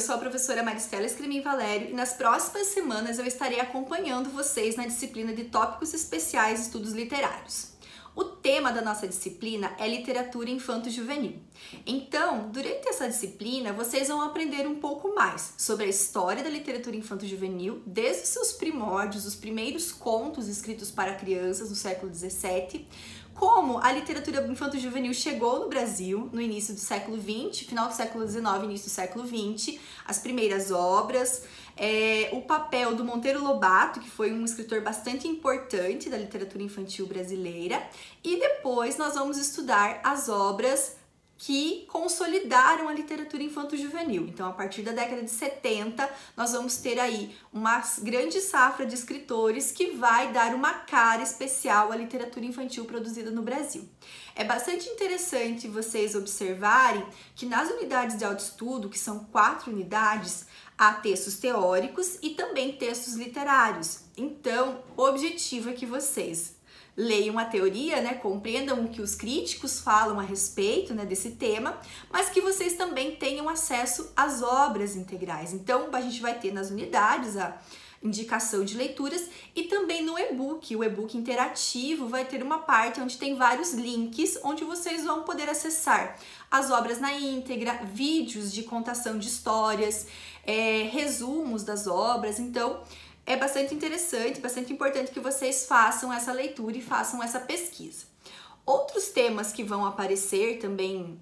sou a professora Maristela Escremin Valério e nas próximas semanas eu estarei acompanhando vocês na disciplina de Tópicos Especiais Estudos Literários. O tema da nossa disciplina é literatura infanto-juvenil. Então, durante essa disciplina, vocês vão aprender um pouco mais sobre a história da literatura infanto-juvenil, desde os seus primórdios, os primeiros contos escritos para crianças no século XVII, como a literatura infanto-juvenil chegou no Brasil no início do século XX, final do século XIX, início do século XX, as primeiras obras, é, o papel do Monteiro Lobato, que foi um escritor bastante importante da literatura infantil brasileira, e depois nós vamos estudar as obras que consolidaram a literatura infanto-juvenil. Então, a partir da década de 70, nós vamos ter aí uma grande safra de escritores que vai dar uma cara especial à literatura infantil produzida no Brasil. É bastante interessante vocês observarem que nas unidades de autoestudo, que são quatro unidades, há textos teóricos e também textos literários. Então, o objetivo é que vocês leiam a teoria, né, compreendam o que os críticos falam a respeito né, desse tema, mas que vocês também tenham acesso às obras integrais. Então, a gente vai ter nas unidades a indicação de leituras e também no e-book. O e-book interativo vai ter uma parte onde tem vários links onde vocês vão poder acessar as obras na íntegra, vídeos de contação de histórias, é, resumos das obras. Então, é bastante interessante, bastante importante que vocês façam essa leitura e façam essa pesquisa. Outros temas que vão aparecer também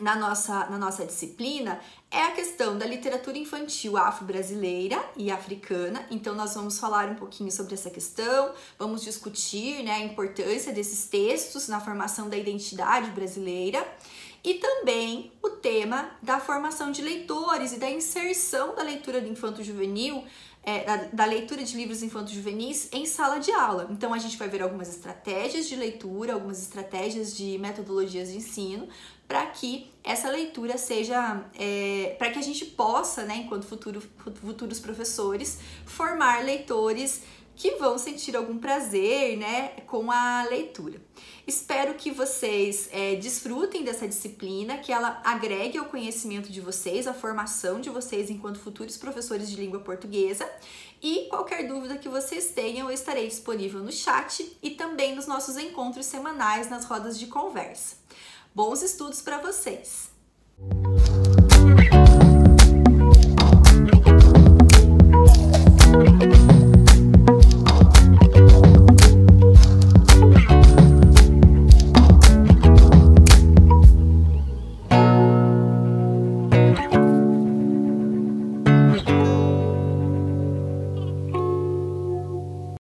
na nossa, na nossa disciplina é a questão da literatura infantil afro-brasileira e africana. Então, nós vamos falar um pouquinho sobre essa questão, vamos discutir né, a importância desses textos na formação da identidade brasileira e também o tema da formação de leitores e da inserção da leitura do infanto-juvenil é, da, da, leitura de livros infantos juvenis em sala de aula. Então a gente vai ver algumas estratégias de leitura, algumas estratégias de metodologias de ensino para que essa leitura seja, é, para que a gente possa, né, enquanto futuro, futuros professores, formar leitores que vão sentir algum prazer, né, com a leitura. Espero que vocês é, desfrutem dessa disciplina, que ela agregue ao conhecimento de vocês, à formação de vocês enquanto futuros professores de língua portuguesa. E qualquer dúvida que vocês tenham, eu estarei disponível no chat e também nos nossos encontros semanais nas rodas de conversa. Bons estudos para vocês!